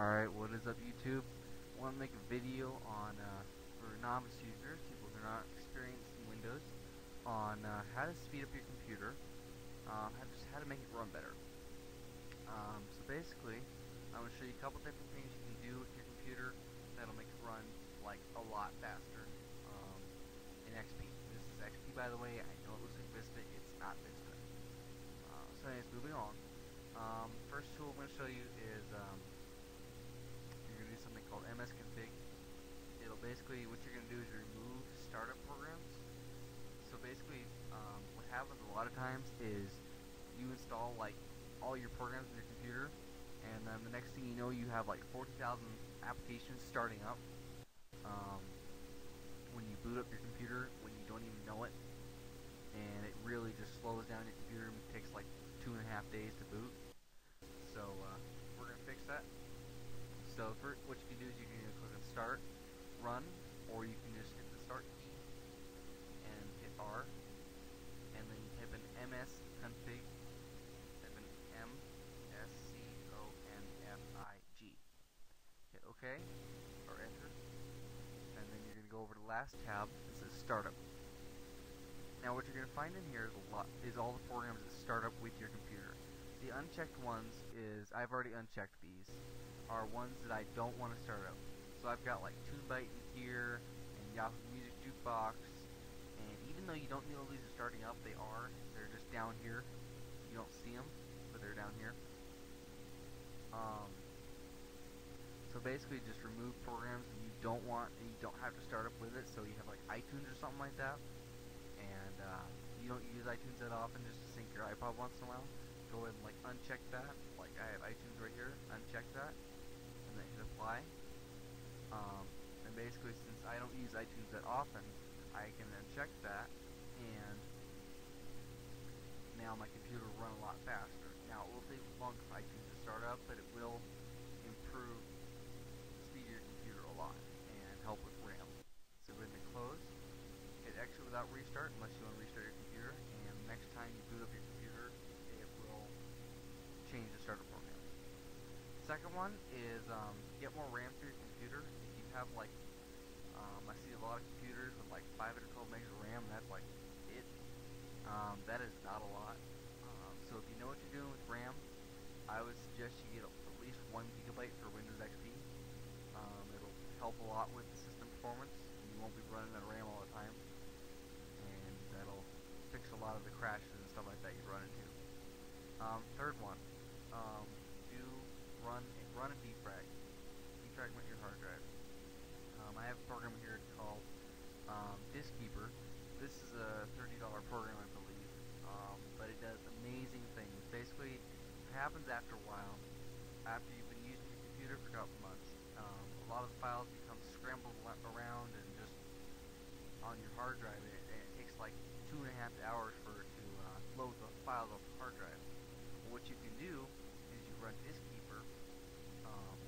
Alright, what is up YouTube? I want to make a video on, uh, for novice users, people who are not experienced in Windows, on uh, how to speed up your computer, um, how, just how to make it run better. Um, so basically, I'm going to show you a couple different things you can do with your computer that'll make it run, like, a lot faster um, in XP. This is XP, by the way. I know it looks like Vista. It's not Vista. Uh, so anyways, moving on. Um, first tool I'm going to show you is um, you're going to do something called msconfig. It'll basically, what you're going to do is remove startup programs. So basically, um, what happens a lot of times is you install like all your programs on your computer, and then the next thing you know, you have like 40,000 applications starting up. Um, when you boot up your computer, when you don't even know it, and it really just slows down your computer. It takes like two and a half days to boot. So uh, we're gonna fix that. So for what you can do is you can click on Start, Run, or you can just hit the Start key and hit R, and then you type in ms config, type in M S C O N F I G. Hit OK or Enter, and then you're gonna go over to the last tab. This is Startup. Now what you're going to find in here is, a lot, is all the programs that start up with your computer. The unchecked ones is, I've already unchecked these, are ones that I don't want to start up. So I've got like TuneByte in here, and Yahoo Music Jukebox, and even though you don't know these are starting up, they are. They're just down here. You don't see them, but they're down here. Um, so basically just remove programs that you don't want, and you don't have to start up with it, so you have like iTunes or something like that and uh, you don't use iTunes that often just to sync your iPod once in a while, go ahead and like uncheck that. Like I have iTunes right here, uncheck that, and then hit apply. Um, and basically, since I don't use iTunes that often, I can then check that, and now my computer will run a lot faster. Now it will take longer for iTunes to start up, but it will improve the speed of your computer a lot and help with RAM. So ahead and close hit exit without restart unless you want to restart your computer and next time you boot up your computer it will change the starter program. Second one is um, get more RAM for your computer. Have like um, I see a lot of computers with like 512 megs of RAM and that's like it. Um, that is not a lot. Um, so if you know what you're doing with RAM I would suggest you get at least 1 gigabyte for Windows XP. Um, it'll help a lot with the system performance. You won't be running of RAM all the time And that'll fix a lot of the crashes and stuff like that you run into. Um, third one, um, do run run a defrag. Defragment your hard drive. I have a program here called um, Diskeeper. This is a $30 program, I believe, um, but it does amazing things. Basically, it happens after a while, after you've been using your computer for a couple months. Um, a lot of the files become scrambled around and just on your hard drive. It, it takes like two and a half hours for it to uh, load the files off the hard drive. what you can do is you run Diskeeper, um,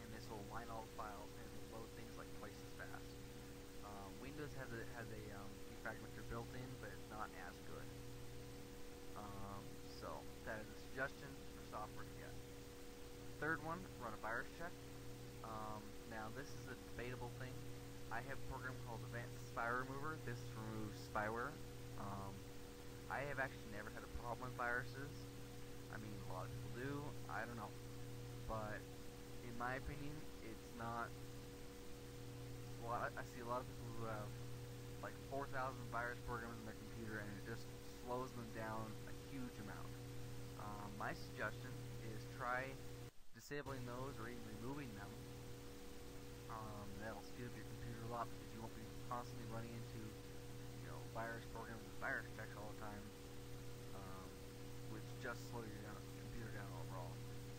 and this will line all the files and load things like twice as fast. Um, Windows has a has a um, defragmenter built in, but it's not as good. Um, so that is a suggestion for software to get. Third one, run a virus check. Um, now this is a debatable thing. I have a program called Advanced Spy Remover. This removes spyware. Um, I have actually never had a problem with viruses. I mean, a lot of people do. I don't know. But in my opinion, it's not. Lot. I see a lot of people who have like 4,000 virus programs on their computer, and it just slows them down a huge amount. Um, my suggestion is try disabling those or even removing them. Um, that'll speed up your computer a lot because you won't be constantly running into you know virus programs with virus checks all the time, um, which just slow your down, computer down overall.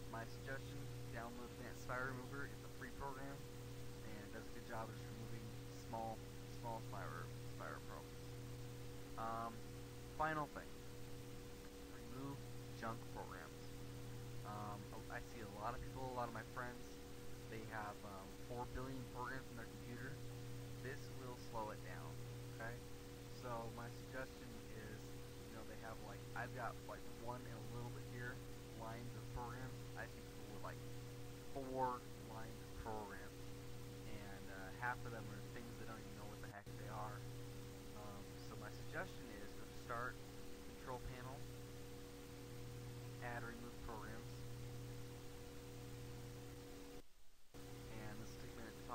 My suggestion: download Advanced Spy Remover. It's a free program and it does a good job of removing small small spyware spyware programs. Um, final thing: remove junk programs. I see a lot of people, a lot of my friends, they have um, 4 billion programs in their computer. This will slow it down, okay? So my suggestion is, you know, they have like, I've got like one and a little bit here, lines of programs. I see people with like 4 lines of programs, and uh, half of them are things that don't even know what the heck they are. Um, so my suggestion is to start control panel, add or remove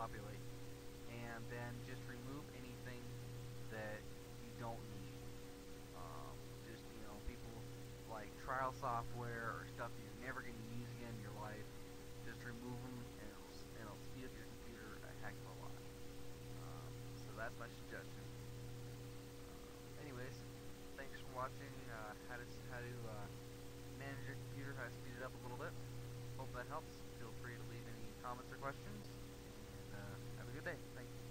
populate, and then just remove anything that you don't need. Um, just you know, people like trial software or stuff you're never going to use again in your life. Just remove them, and it'll, and it'll speed up your computer a heck of a lot. Um, so that's my suggestion. Uh, anyways, thanks for watching. Uh, how to how to uh, manage your computer, how to speed it up a little bit. Hope that helps. Feel free to leave any comments or questions. Uh, have a good day. Thanks.